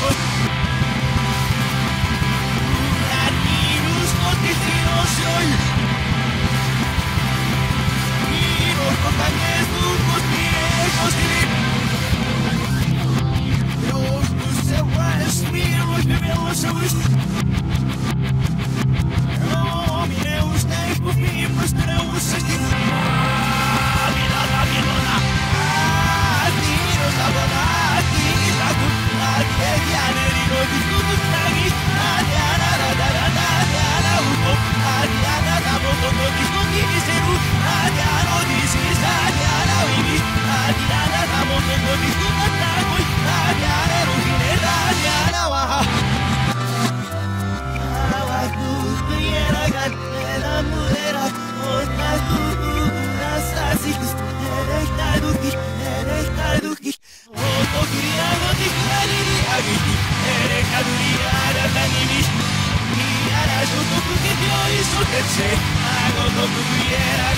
Soy si algo no tuviera